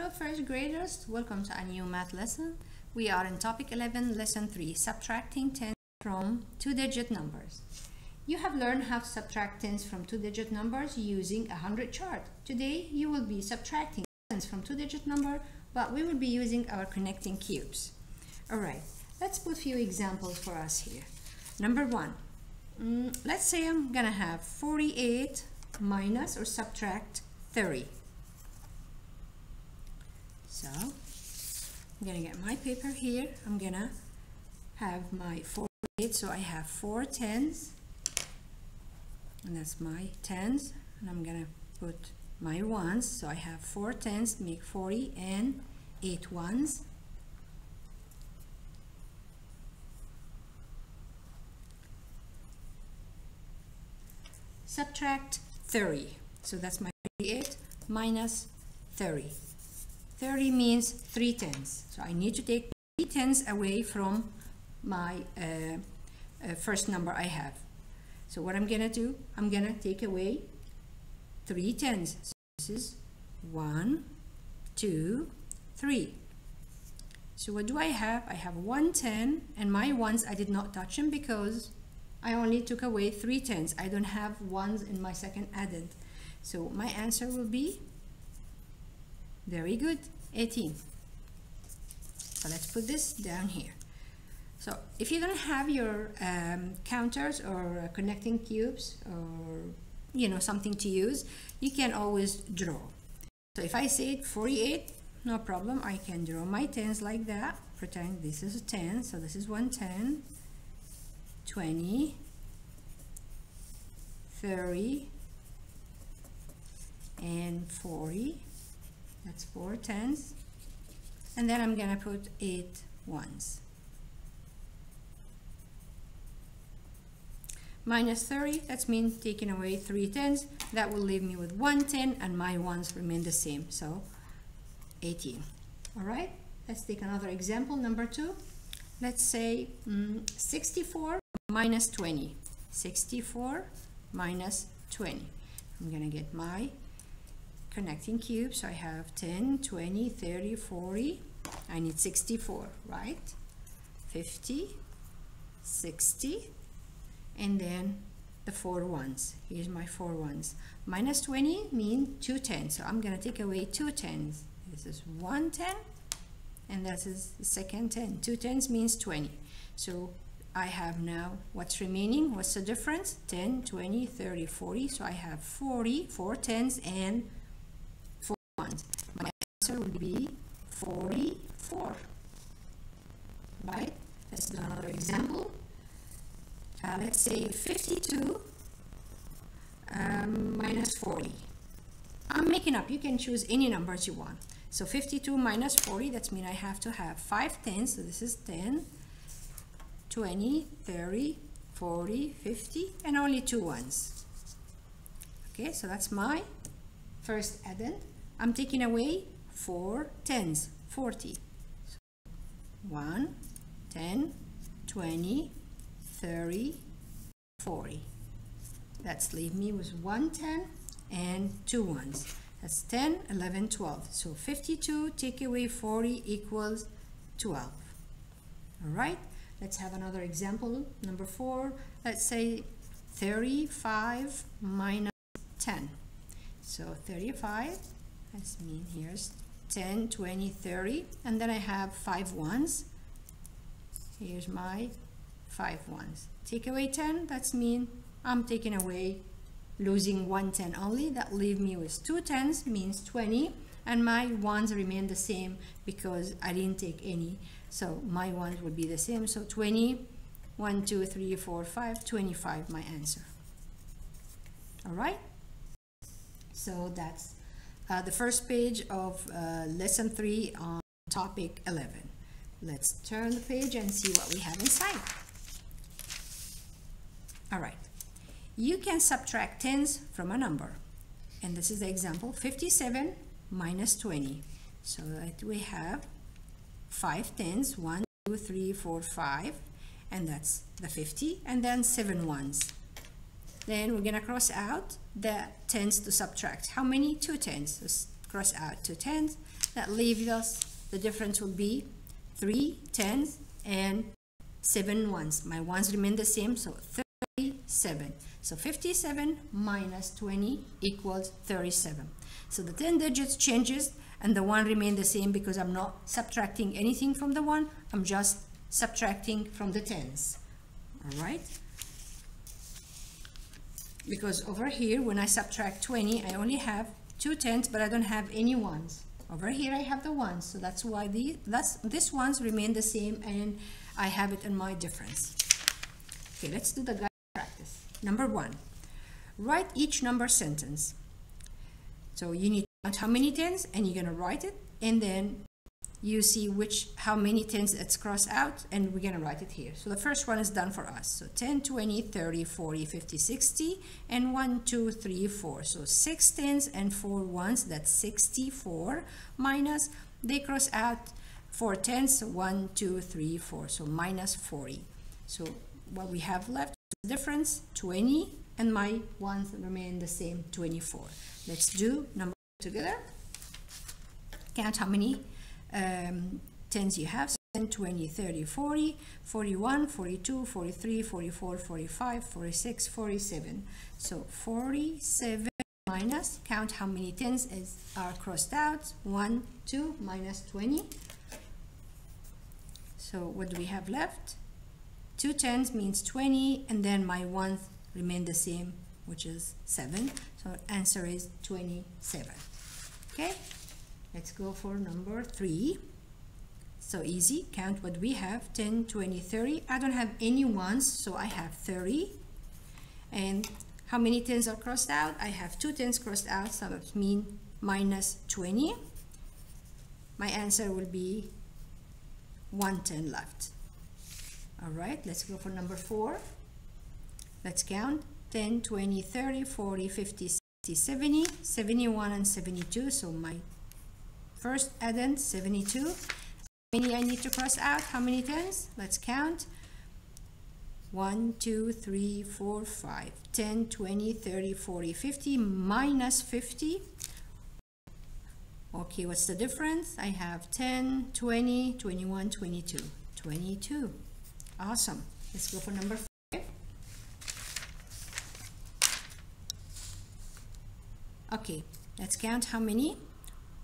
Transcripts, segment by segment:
Hello first graders, welcome to a new math lesson. We are in topic 11, lesson 3, subtracting 10 from two-digit numbers. You have learned how to subtract tens from two-digit numbers using a hundred chart. Today you will be subtracting tens from two-digit number, but we will be using our connecting cubes. Alright, let's put a few examples for us here. Number one, mm, let's say I'm gonna have 48 minus or subtract 30. So I'm gonna get my paper here. I'm gonna have my four eight. So I have four tens, and that's my tens. And I'm gonna put my ones. So I have four tens, make 40, and eight ones. Subtract 30. So that's my 48 minus 30. 30 means 3 tens. So I need to take 3 tens away from my uh, uh, first number I have. So what I'm going to do, I'm going to take away 3 tens. So this is 1, 2, 3. So what do I have? I have 1 10 and my ones I did not touch them because I only took away 3 tens. I don't have ones in my second addend. So my answer will be very good. 18. So let's put this down here. So if you don't have your um, counters or uh, connecting cubes or you know something to use, you can always draw. So if I say 48, no problem. I can draw my tens like that. Pretend this is a 10. So this is 110, 20, 30, and 40 that's four tens. And then I'm gonna put eight ones. Minus 30 that's mean taking away three tens. That will leave me with one ten and my ones remain the same so 18 all right let's take another example number two. Let's say mm, 64 minus 20 64 minus 20 I'm gonna get my connecting cubes. I have 10, 20, 30, 40. I need 64, right? 50, 60, and then the four ones. Here's my four ones. Minus 20 mean two tens. So I'm going to take away two tens. This is one ten, and that is the second 10. Two tens means 20. So I have now what's remaining. What's the difference? 10, 20, 30, 40. So I have 40, four tens, and answer will be 44. Right? Let's do another example. Uh, let's say 52 um, minus 40. I'm making up. You can choose any numbers you want. So 52 minus 40, that means I have to have 5 tens. So this is 10, 20, 30, 40, 50, and only two ones. Okay, so that's my first addend. I'm taking away four tens, 40. So 1, 10, 20, 30, 40. That's leave me with one 10 and two ones. That's 10, 11, 12. So 52 take away 40 equals 12. All right, let's have another example. Number four, let's say 35 minus 10. So 35 Let's mean here's 10, 20, 30, and then I have five ones. Here's my five ones. Take away 10, that's mean I'm taking away losing one 10 only. That leave me with two tens, means 20, and my ones remain the same because I didn't take any. So my ones would be the same. So 20, 1, 2, 3, 4, 5, 25 my answer. All right? So that's uh, the first page of uh, lesson 3 on topic 11. Let's turn the page and see what we have inside. All right. You can subtract tens from a number. And this is the example, 57 minus 20. So that we have 5 tens, 1, 2, 3, 4, 5, and that's the 50, and then 7 ones. Then we're gonna cross out the tens to subtract. How many? Two tens. Let's cross out two tens. That leaves us, the difference will be three tens and seven ones. My ones remain the same, so 37. So 57 minus 20 equals 37. So the 10 digits changes and the 1 remain the same because I'm not subtracting anything from the 1. I'm just subtracting from the tens. All right? Because over here, when I subtract 20, I only have two tens, but I don't have any ones. Over here, I have the ones, so that's why the that's this ones remain the same, and I have it in my difference. Okay, let's do the guide practice. Number one, write each number sentence. So you need to count how many tens, and you're gonna write it, and then you see which how many tens it's crossed out and we're going to write it here. So the first one is done for us. So 10 20 30 40 50 60 and 1 2 3 4 so 6 tens and 4 ones that's 64 minus they cross out 4 tens 1 2 3 4 so minus 40 so what we have left is difference 20 and my ones remain the same 24 let's do number together. Count how many um, tens you have 10 20 30 40 41 42 43 44 45 46 47 so 47 minus count how many tens is are crossed out. 1 2 minus 20 so what do we have left? Two tens means 20 and then my ones remain the same which is 7 so answer is 27 okay Let's go for number three. So easy, count what we have, 10, 20, 30. I don't have any ones, so I have 30. And how many tens are crossed out? I have two tens crossed out, so that means minus 20. My answer will be 1 10 left. All right, let's go for number four. Let's count 10, 20, 30, 40, 50, 60, 70, 71, and 72. So my First addend 72. How many I need to cross out? How many tens? Let's count. 1, 2, 3, 4, 5, 10, 20, 30, 40, 50, minus 50. Okay, what's the difference? I have 10, 20, 21, 22. 22. Awesome. Let's go for number 5. Okay, let's count how many.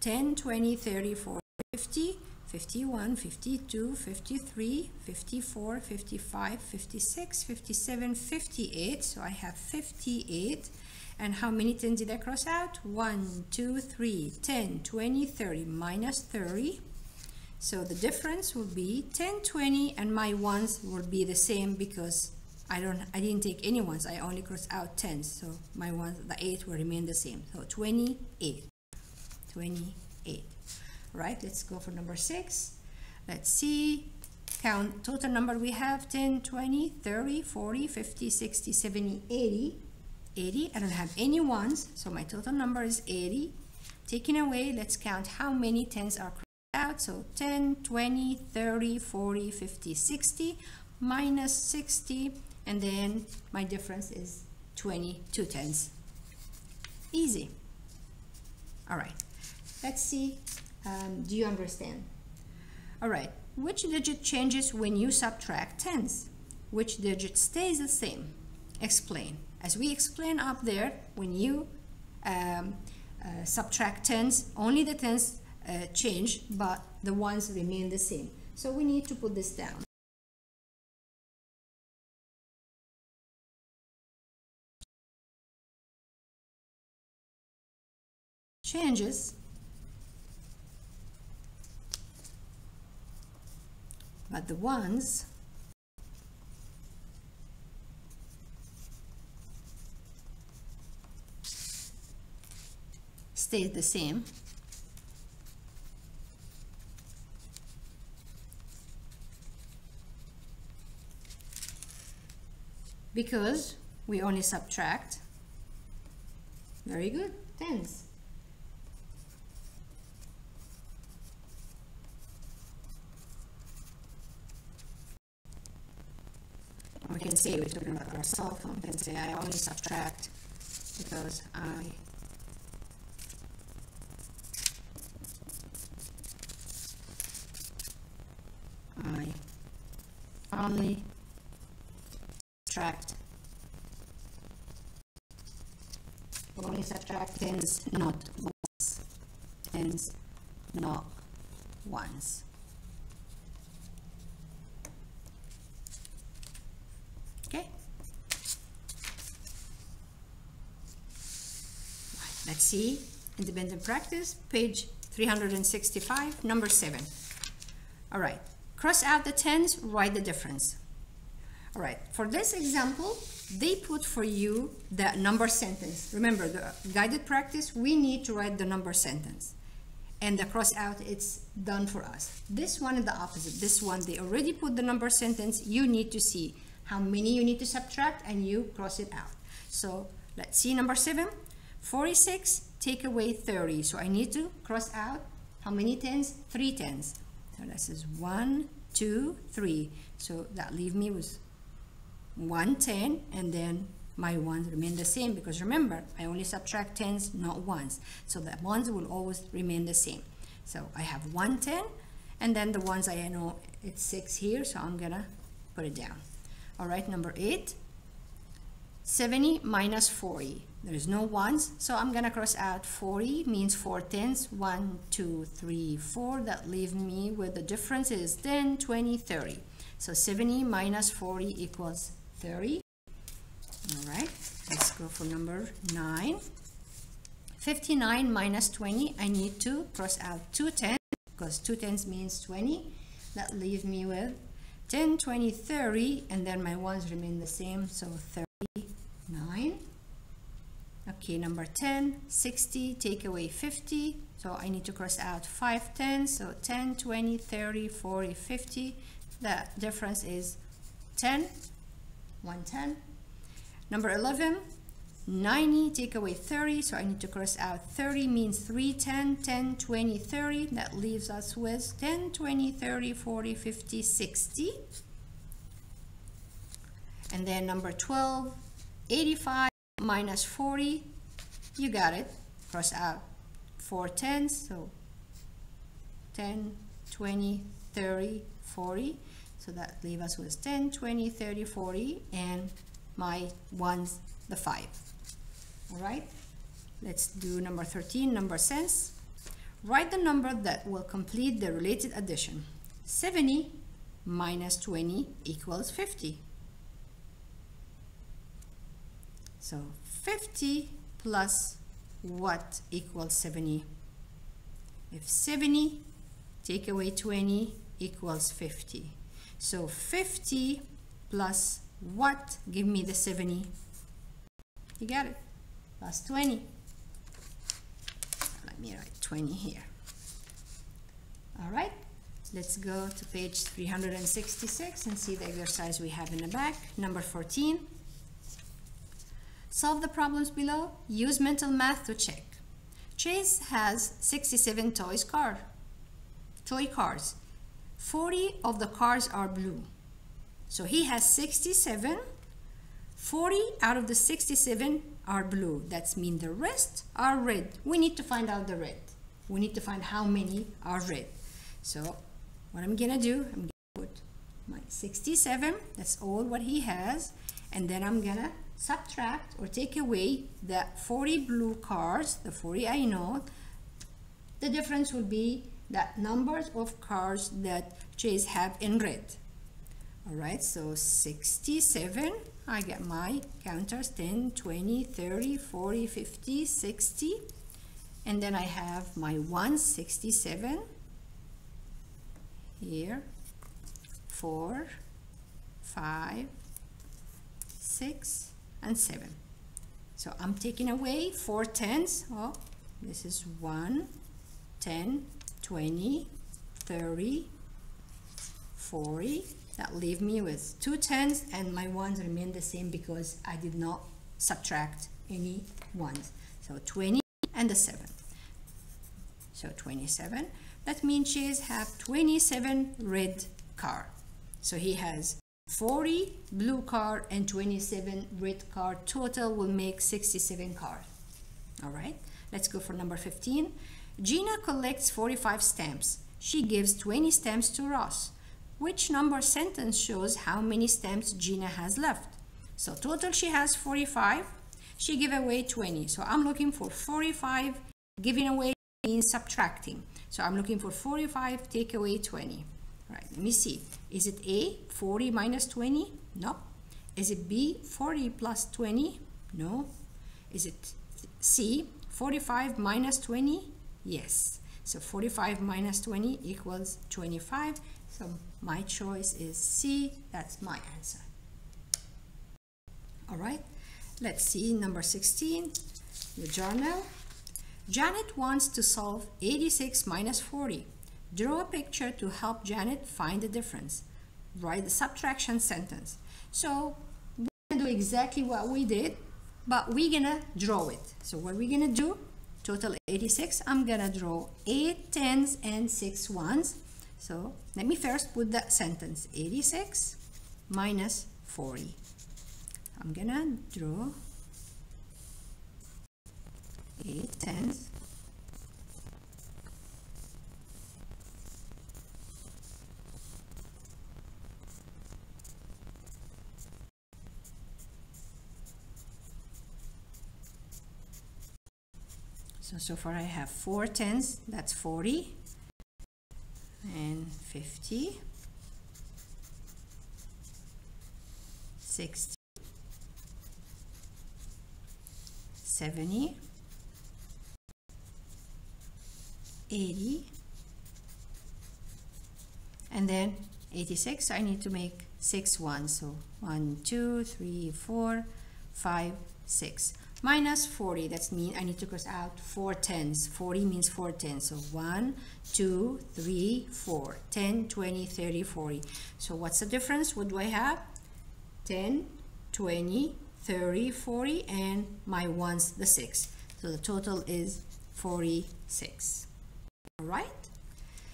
10, 20, 30, 40, 50, 51, 52, 53, 54, 55, 56, 57, 58. So I have 58. And how many 10 did I cross out? 1, 2, 3, 10, 20, 30, minus 30. So the difference will be 10, 20, and my ones will be the same because I don't, I didn't take any ones. I only crossed out 10. So my ones, the 8 will remain the same. So 28. 28 right let's go for number six. Let's see count total number we have 10 20 30 40 50 60 70 80 80 I don't have any ones so my total number is 80 taking away let's count how many tens are out. So 10 20 30 40 50 60 minus 60 and then my difference is 22 tens. Easy. All right Let's see, um, do you understand? All right, which digit changes when you subtract tens? Which digit stays the same? Explain. As we explain up there, when you um, uh, subtract tens, only the tens uh, change, but the ones remain the same. So we need to put this down. Changes but the ones stay the same. Because we only subtract. Very good. Tens can say we're talking about our cell phone can say I only subtract because I. I. Only subtract. Only subtract tens not once tens not once Let's see. Independent practice, page 365, number 7. All right. Cross out the tens, write the difference. All right. For this example, they put for you the number sentence. Remember, the guided practice, we need to write the number sentence. And the cross out, it's done for us. This one is the opposite. This one, they already put the number sentence. You need to see how many you need to subtract and you cross it out. So let's see number seven. 46, take away 30. So I need to cross out how many tens? Three tens. So this is one, two, three. So that leave me with 110 and then my ones remain the same because remember I only subtract tens not ones so the ones will always remain the same so I have 110 and then the ones I know it's 6 here so I'm gonna put it down all right number 8 70 minus 40 there's no ones so I'm gonna cross out 40 means 4 tens 1 2 3 4 that leave me with the difference is 10 20 30 so 70 minus 40 equals 30. All right, let's go for number 9. 59 minus 20, I need to cross out two tens because two tens means 20. That leaves me with 10, 20, 30, and then my ones remain the same, so 39. Okay, number 10, 60, take away 50, so I need to cross out 5 tens, so 10, 20, 30, 40, 50. The difference is 10 110. Number 11, 90, take away 30, so I need to cross out 30 means 3, 10, 10, 20, 30. That leaves us with 10, 20, 30, 40, 50, 60. And then number 12, 85 minus 40, you got it. Cross out 4 tens, so 10, 20, 30, 40. So that leaves us with 10, 20, 30, 40, and my ones, the 5. All right, let's do number 13, number sense. Write the number that will complete the related addition. 70 minus 20 equals 50. So 50 plus what equals 70? If 70 take away 20 equals 50. So 50 plus what give me the 70? You got it. Plus 20. Let me write 20 here. All right. Let's go to page 366 and see the exercise we have in the back. Number 14. Solve the problems below. Use mental math to check. Chase has 67 toys car, toy cars. 40 of the cars are blue. So he has 67. 40 out of the 67 are blue. That's mean the rest are red. We need to find out the red. We need to find how many are red. So what I'm gonna do, I'm gonna put my 67, that's all what he has, and then I'm gonna subtract or take away the 40 blue cars, the 40 I know, the difference will be that numbers of cars that Chase have in red. All right, so 67, I get my counters 10, 20, 30, 40, 50, 60. And then I have my 167 here, 4, 5, 6, and 7. So I'm taking away 4 tens. Oh, this is 1, 10, 20, 30, 40. That leave me with two tens and my ones remain the same because I did not subtract any ones. So 20 and the 7. So 27. That means Chase have 27 red car. So he has 40 blue car and 27 red car. Total will make 67 cars. All right, let's go for number 15. Gina collects 45 stamps. She gives 20 stamps to Ross. which number sentence shows how many stamps Gina has left. So total she has 45. She gave away 20. So I'm looking for 45. Giving away means subtracting. So I'm looking for 45, take away 20. All right, let me see. Is it A, 40 minus 20? No. Is it B, 40 plus 20? No. Is it C, 45 minus 20? Yes. So 45 minus 20 equals 25. So my choice is C. That's my answer. All right. Let's see number 16, the journal. Janet wants to solve 86 minus 40. Draw a picture to help Janet find the difference. Write the subtraction sentence. So we're gonna do exactly what we did, but we're gonna draw it. So what we're gonna do, total 86, I'm gonna draw 8 tens and 6 ones. So let me first put that sentence, 86 minus 40. I'm gonna draw 8 tens So, so far I have four tens, that's 40, and 50, 60, 70, 80, and then 86, I need to make six ones. So one, two, three, four, five, six minus 40 that's mean I need to cross out four tens. 40 means four tens so 1 2 3 4 10 20 30 40 so what's the difference? What do I have? 10 20 30 40 and my ones the 6 so the total is 46 all right?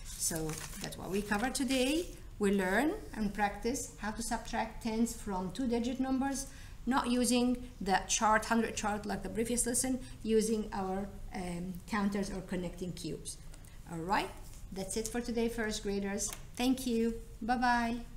So that's what we covered today. We learn and practice how to subtract tens from two digit numbers not using the chart, 100 chart like the previous lesson, using our um, counters or connecting cubes. All right, that's it for today, first graders. Thank you. Bye-bye.